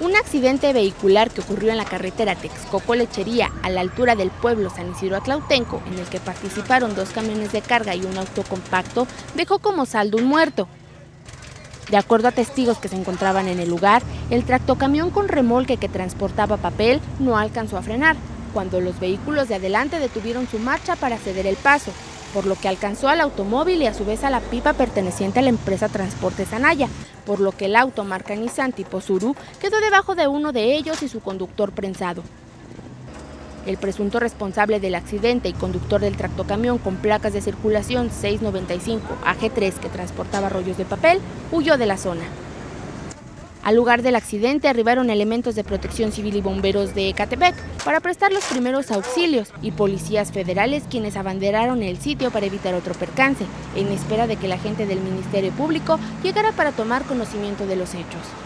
Un accidente vehicular que ocurrió en la carretera Texcoco-Lechería, a la altura del pueblo San Isidro Atlautenco, en el que participaron dos camiones de carga y un auto compacto, dejó como saldo un muerto. De acuerdo a testigos que se encontraban en el lugar, el tractocamión con remolque que transportaba papel no alcanzó a frenar, cuando los vehículos de adelante detuvieron su marcha para ceder el paso, por lo que alcanzó al automóvil y a su vez a la pipa perteneciente a la empresa Transportes Anaya, por lo que el auto marca Nissan tipo Suru quedó debajo de uno de ellos y su conductor prensado. El presunto responsable del accidente y conductor del tractocamión con placas de circulación 695 AG3 que transportaba rollos de papel huyó de la zona. Al lugar del accidente arribaron elementos de protección civil y bomberos de Ecatepec para prestar los primeros auxilios y policías federales quienes abanderaron el sitio para evitar otro percance, en espera de que la gente del Ministerio Público llegara para tomar conocimiento de los hechos.